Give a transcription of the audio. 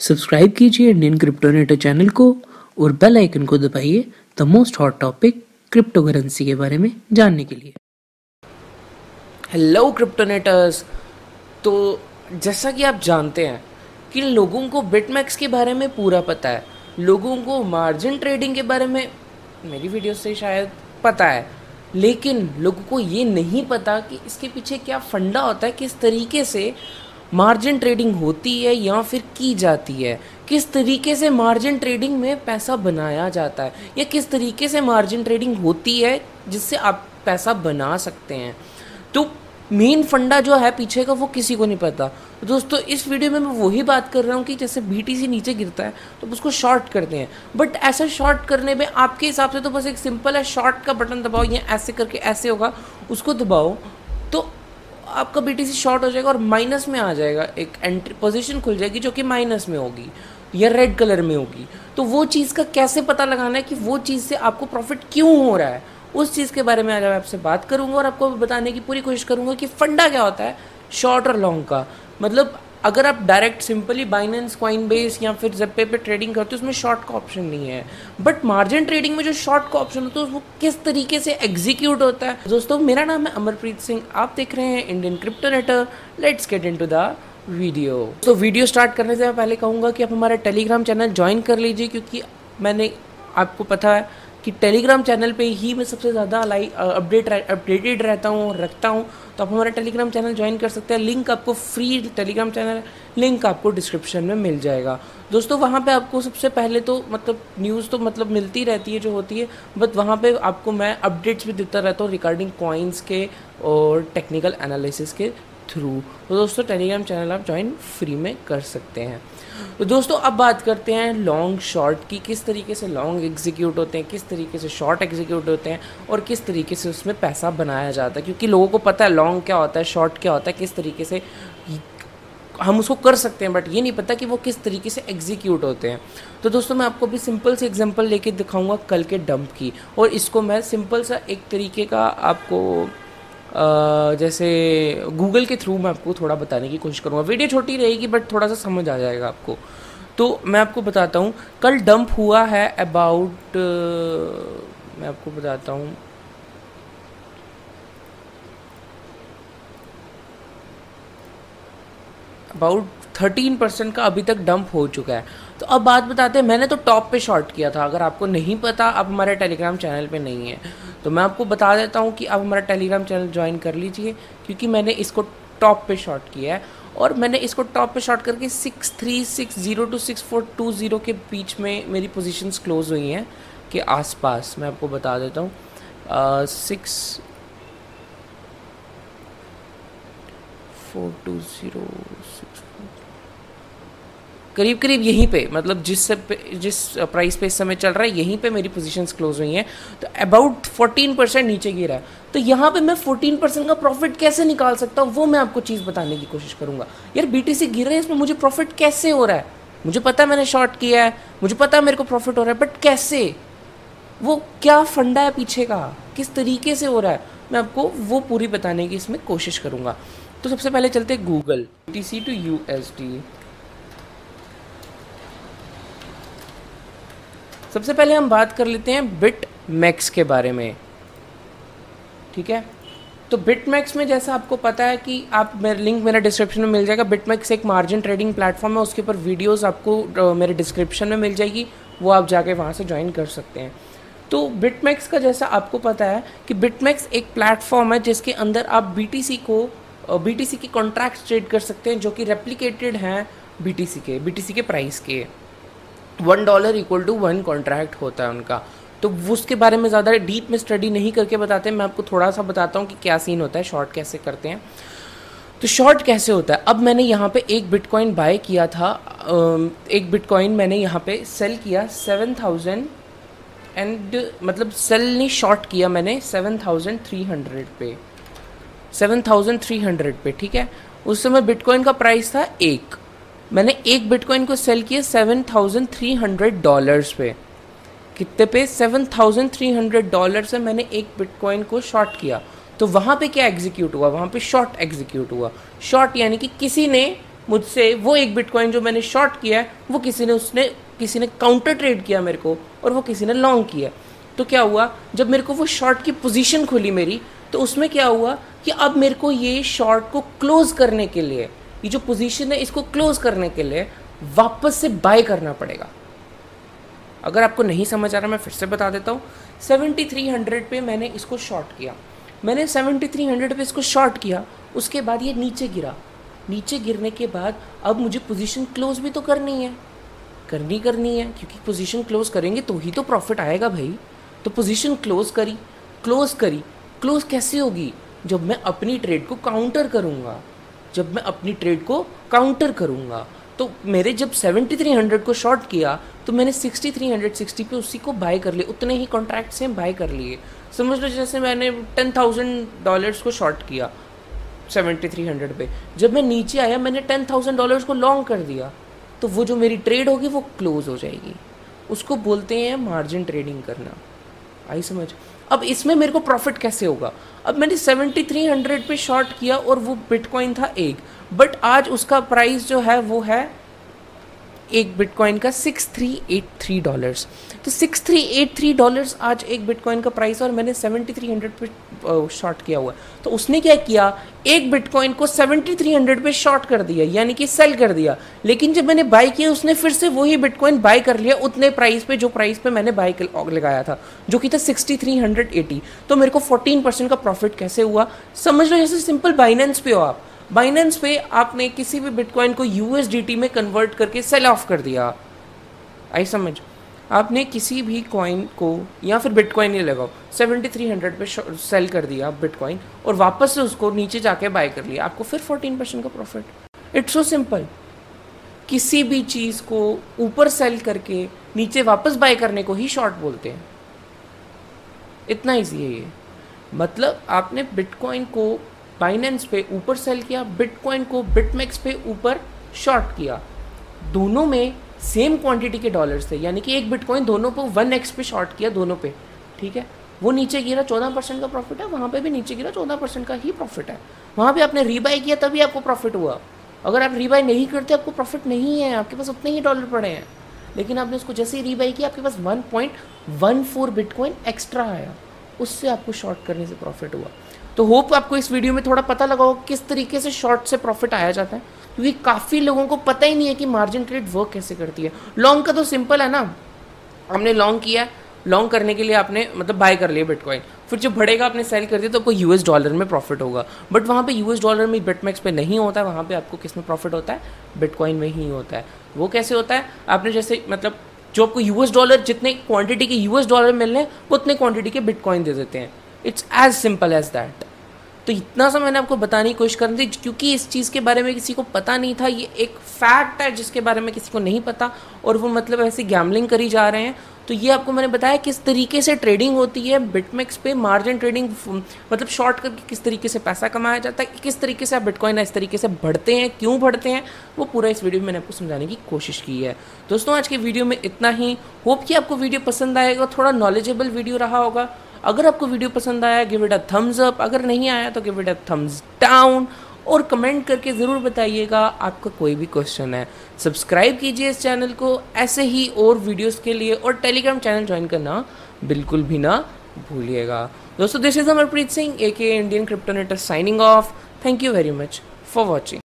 Subscribe कीजिए Indian cryptonator channel को और बेल आइकन को दबाइए the most hot topic cryptocurrency के बारे में जानने के लिए। हेलो क्रिप्टोनेटर्स तो जैसा कि आप जानते हैं कि लोगों को बिटमैक्स के बारे में पूरा पता है। लोगों को मार्जिन ट्रेडिंग के बारे में मेरी वीडियो से शायद पता है, लेकिन लोगों को ये नहीं पता कि इसके पीछे क्या फंडा होता है, किस तरीके से मार्जिन ट्रेडिंग होती है या फिर की जाती है? किस तरीके से मार्जिन ट्रेडिंग में पैसा बनाया जाता है? या किस तरीके से मार्जिन ट्रेडिंग होती है जिससे आप पैसा बना सकते हैं? तो मेन फंडा जो है पीछे का वो किसी को नहीं पता। तो दोस्तों, इस वीडियो में मैं वही बात कर रहा हूँ कि जैसे बीटीसी नीचे गिरता है तो उसको शॉर्ट करते हैं बट ऐसा शॉर्ट करने में आपके हिसाब से तो बस एक सिंपल है शॉर्ट का बटन दबाओ या ऐसे करके ऐसे होगा, उसको दबाओ। आपका बीटीसी शॉर्ट हो जाएगा और माइनस में आ जाएगा। एक एंट्री पोजिशन खुल जाएगी जो कि माइनस में होगी या रेड कलर में होगी। तो वो चीज़ का कैसे पता लगाना है कि वो चीज़ से आपको प्रॉफिट क्यों हो रहा है? उस चीज़ के बारे में आज मैं आपसे बात करूँगा और आपको बताने की पूरी कोशिश करूँगा कि फंडा क्या होता है शॉर्ट और लॉन्ग का। मतलब अगर आप direct simply Binance Coinbase या फिर जेपे पे ट्रेडिंग करते हो, उसमें शॉर्ट का ऑप्शन नहीं है। बट मार्जिन ट्रेडिंग में जो शॉर्ट का ऑप्शन होता है, वो किस तरीके से एग्जीक्यूट होता है? दोस्तों, मेरा नाम है अमरप्रीत सिंह। आप देख रहे हैं Indian Cryptonator let's get into the video तो वीडियो स्टार्ट करने से मैं पहले कहूँगा कि आप हमारा टेलीग्राम चैनल ज्वाइन कर लीजिए, क्योंकि मैंने आपको पता है कि टेलीग्राम चैनल पे ही मैं सबसे ज़्यादा लाइक अपडेट अपडेटेड रहता हूँ, रखता हूँ। तो आप हमारा टेलीग्राम चैनल ज्वाइन कर सकते हैं। लिंक आपको फ्री टेलीग्राम चैनल लिंक आपको डिस्क्रिप्शन में मिल जाएगा। दोस्तों, वहाँ पे आपको सबसे पहले तो मतलब न्यूज़ तो मतलब मिलती रहती है जो होती है बट वहाँ पे आपको मैं अपडेट्स भी देता रहता हूँ रिगार्डिंग कॉइन्स के और टेक्निकल एनालिसिस के। थ्रू तो दोस्तों टेलीग्राम चैनल आप ज्वाइन फ्री में कर सकते हैं। तो दोस्तों, अब बात करते हैं लॉन्ग शॉर्ट की। किस तरीके से लॉन्ग एग्जीक्यूट होते हैं, किस तरीके से शॉर्ट एग्जीक्यूट होते हैं और किस तरीके से उसमें पैसा बनाया जाता है। क्योंकि लोगों को पता है लॉन्ग क्या होता है शॉर्ट क्या होता है, किस तरीके से हम उसको कर सकते हैं बट ये नहीं पता कि वो किस तरीके से एग्जीक्यूट होते हैं। तो दोस्तों, मैं आपको भी सिंपल से एग्जांपल लेके दिखाऊँगा कल के डंप की। और इसको मैं सिंपल सा एक तरीके का आपको जैसे गूगल के थ्रू मैं आपको थोड़ा बताने की कोशिश करूँगा। वीडियो छोटी रहेगी बट थोड़ा सा समझ आ जाएगा आपको। तो मैं आपको बताता हूँ, कल डंप हुआ है अबाउट मैं आपको बताता हूँ। अबाउट थर्टीन परसेंट का अभी तक डंप हो चुका है। तो अब बात बताते हैं, मैंने तो टॉप पे शॉर्ट किया था। अगर आपको नहीं पता, आप हमारे टेलीग्राम चैनल पे नहीं है। तो मैं आपको बता देता हूँ कि आप हमारा टेलीग्राम चैनल ज्वाइन कर लीजिए, क्योंकि मैंने इसको टॉप पे शॉर्ट किया है। और मैंने इसको टॉप पे शॉर्ट करके six three six zero two six four two zero के बीच में मेरी पोजीशंस क्लोज हुई हैं के आसपास। मैं आपको बता देता हूँ। Six four two zero six करीब करीब यहीं पे मतलब जिस पे, जिस प्राइस पे इस समय चल रहा है, यहीं पे मेरी पोजीशंस क्लोज हुई हैं। तो अबाउट 14 परसेंट नीचे गिरा है। तो यहाँ पे मैं 14 परसेंट का प्रॉफिट कैसे निकाल सकता हूँ, वो मैं आपको चीज़ बताने की कोशिश करूँगा। यार बी टी गिर रहे हैं, इसमें मुझे प्रॉफिट कैसे हो रहा है? मुझे पता है मैंने शॉर्ट किया है, मुझे पता है मेरे को प्रॉफिट हो रहा है बट कैसे? वो क्या फंडा है पीछे का? किस तरीके से हो रहा है? मैं आपको वो पूरी बताने की इसमें कोशिश करूँगा। तो सबसे पहले चलते Google T C to U S D सबसे पहले हम बात कर लेते हैं बिट मैक्स के बारे में। ठीक है? तो बिट मैक्स में जैसा आपको पता है कि आप मेरे लिंक मेरा डिस्क्रिप्शन में मिल जाएगा। बिट मैक्स एक मार्जिन ट्रेडिंग प्लेटफॉर्म है, उसके ऊपर वीडियोस आपको मेरे डिस्क्रिप्शन में मिल जाएगी। वो आप जाके वहाँ से ज्वाइन कर सकते हैं। तो बिटमैक्स का जैसा आपको पता है कि बिटमैक्स एक प्लेटफॉर्म है जिसके अंदर आप बी को बी टी सी के कॉन्ट्रैक्ट ट्रेड कर सकते हैं, जो कि रेप्लीकेटेड हैं बी टी सी के, बीटीसी के प्राइस के। One dollar equal to one contract होता है उनका। तो उसके बारे में ज़्यादा डीप में स्टडी नहीं करके बताते मैं आपको थोड़ा सा बताता हूँ कि क्या सीन होता है, शॉर्ट कैसे करते हैं। तो शॉर्ट कैसे होता है? अब मैंने यहाँ पे एक बिटकॉइन बाय किया था। एक बिटकॉइन मैंने यहाँ पे सेल किया, सेवन थाउज़ेंड एंड मतलब सेल नहीं शॉर्ट किया मैंने सेवन थाउज़ेंड थ्री हंड्रेड पे। सेवन थाउज़ेंड थ्री हंड्रेड पे, ठीक है? उस समय बिटकॉइन का प्राइस था एक। मैंने एक बिटकॉइन को सेल किया seven thousand three hundred dollars पे। कितने पे? Seven thousand three hundred dollar से मैंने एक बिटकॉइन को शॉर्ट किया। तो वहाँ पे क्या एग्जीक्यूट हुआ? वहाँ पे शॉर्ट एग्जीक्यूट हुआ। शॉर्ट यानी कि किसी ने मुझसे वो एक बिटकॉइन जो मैंने शॉर्ट किया है, वो किसी ने उसने, किसी ने काउंटर ट्रेड किया मेरे को और वो किसी ने लॉन्ग किया। तो क्या हुआ? जब मेरे को वो शॉर्ट की पोजीशन खुली मेरी तो उसमें क्या हुआ कि अब मेरे को ये शॉर्ट को क्लोज करने के लिए ये जो पोजीशन है इसको क्लोज करने के लिए वापस से बाय करना पड़ेगा। अगर आपको नहीं समझ आ रहा, मैं फिर से बता देता हूँ। सेवेंटी थ्री हंड्रेड पे मैंने इसको शॉर्ट किया। मैंने सेवेंटी थ्री हंड्रेड पे इसको शॉर्ट किया, उसके बाद ये नीचे गिरा। नीचे गिरने के बाद अब मुझे पोजीशन क्लोज भी तो करनी है। करनी करनी है, क्योंकि पोजीशन क्लोज करेंगे तो ही तो प्रॉफिट आएगा भाई। तो पोजीशन क्लोज करी क्लोज करी। क्लोज कैसे होगी? जब मैं अपनी ट्रेड को काउंटर करूँगा। जब मैं अपनी ट्रेड को काउंटर करूँगा। तो मेरे जब 7300 को शॉर्ट किया तो मैंने 6360 पे उसी को बाय कर लिया उतने ही कॉन्ट्रैक्ट से बाय कर लिए। समझ लो जैसे मैंने 10,000 डॉलर्स को शॉर्ट किया 7300 पे। जब मैं नीचे आया मैंने 10,000 डॉलर्स को लॉन्ग कर दिया। तो वो जो मेरी ट्रेड होगी वो क्लोज हो जाएगी। उसको बोलते हैं मार्जिन ट्रेडिंग करना। आई समझ? अब इसमें मेरे को प्रॉफिट कैसे होगा? अब मैंने 7300 पे शॉर्ट किया और वो बिटकॉइन था एक बट आज उसका प्राइस जो है, वो है एक बिटकॉइन का six three eight three dollars तो six three eight three dollars आज एक बिटकॉइन का प्राइस और मैंने सेवेंटी थ्री हंड्रेड पे शॉर्ट किया हुआ है। तो उसने क्या किया? एक बिटकॉइन को सेवेंटी थ्री हंड्रेड पे शॉर्ट कर दिया, यानी कि सेल कर दिया। लेकिन जब मैंने बाई किया, उसने फिर से वही बिटकॉइन बाई कर लिया उतने प्राइस पे, जो प्राइस पे मैंने बाई लगाया था, जो कि था सिक्सटी थ्री हंड्रेड एटी तो मेरे को फोर्टीन परसेंट का प्रॉफिट कैसे हुआ? समझ लो जैसे सिंपल बाइनेंस पे हो आप। बाइनेंस पे आपने किसी भी बिटकॉइन को यूएसडीटी में कन्वर्ट करके सेल ऑफ़ कर दिया। आई समझ। आपने किसी भी कॉइन को या फिर बिटकॉइन ही लगाओ सेवेंटी थ्री हंड्रेड पे सेल कर दिया बिटकॉइन और वापस से उसको नीचे जाके बाय कर लिया, आपको फिर फोर्टीन परसेंट का प्रॉफिट इट्स सो सिंपल किसी भी चीज़ को ऊपर सेल करके नीचे वापस बाय करने को ही शॉर्ट बोलते हैं। इतना ईजी है ये। मतलब आपने बिटकॉइन को बाइनेंस पे ऊपर सेल किया बिटकॉइन को बिटमैक्स पे ऊपर शॉर्ट किया। दोनों में सेम क्वांटिटी के डॉलर्स थे, यानी कि एक बिटकॉइन दोनों को वन एक्स पे शॉर्ट किया दोनों पे, ठीक है? वो नीचे गिरा, चौदह परसेंट का प्रॉफिट है, वहाँ पे भी नीचे गिरा, चौदह परसेंट का ही प्रॉफिट है। वहाँ पे आपने रीबाई किया, तभी आपको प्रॉफिट हुआ। अगर आप रीबाई नहीं करते, आपको प्रॉफिट नहीं है, आपके पास उतने ही डॉलर पड़े हैं। लेकिन आपने उसको जैसे ही रीबाई किया, आपके पास one point one four bitcoin extra आया। उससे आपको शॉर्ट करने से प्रॉफिट हुआ। तो होप आपको इस वीडियो में थोड़ा पता लगा होगा किस तरीके से शॉर्ट से प्रॉफिट आया जाता है, क्योंकि काफ़ी लोगों को पता ही नहीं है कि मार्जिन ट्रेड वर्क कैसे करती है। लॉन्ग का तो सिंपल है ना। हमने लॉन्ग किया लॉन्ग करने के लिए आपने मतलब बाय कर लिया बिटकॉइन फिर जब बढ़ेगा, आपने सेल कर दिया तो आपको यूएस डॉलर में प्रॉफिट होगा। बट वहाँ पे यूएस डॉलर में बिटमैक्स पे नहीं होता है, वहाँ पे आपको किसमें प्रॉफिट होता है? बिटकॉइन में ही होता है। वो कैसे होता है? आपने जैसे मतलब जो आपको यूएस डॉलर जितने क्वांटिटी के यूएस डॉलर मिल रहे हैं उतने क्वांटिटी के बिटकॉइन दे देते हैं। It's as simple as that तो इतना सा मैंने आपको बताने की कोशिश कर थी क्योंकि इस चीज़ के बारे में किसी को पता नहीं था, ये एक फैक्ट है जिसके बारे में किसी को नहीं पता, और वो मतलब ऐसे गैमलिंग करी जा रहे हैं। तो ये आपको मैंने बताया किस तरीके से ट्रेडिंग होती है बिटमेक्स पे मार्जिन ट्रेडिंग मतलब शॉर्ट करके किस तरीके से पैसा कमाया जाता है, किस तरीके से आप बिटकॉइन इस तरीके से बढ़ते हैं, क्यों बढ़ते हैं, वो पूरा इस वीडियो में मैंने आपको समझाने की कोशिश की है। दोस्तों, आज के वीडियो में इतना ही। होप कि आपको वीडियो पसंद आएगा, थोड़ा नॉलेजेबल वीडियो रहा होगा। अगर आपको वीडियो पसंद आया give it a thumbs up अगर नहीं आया तो give it a thumbs down और कमेंट करके ज़रूर बताइएगा, आपका कोई भी क्वेश्चन है। सब्सक्राइब कीजिए इस चैनल को। ऐसे ही और वीडियोस के लिए और टेलीग्राम चैनल ज्वाइन करना बिल्कुल भी ना भूलिएगा। दोस्तों this is Amarpreet Singh A K Indian Cryptonator signing off thank you very much for watching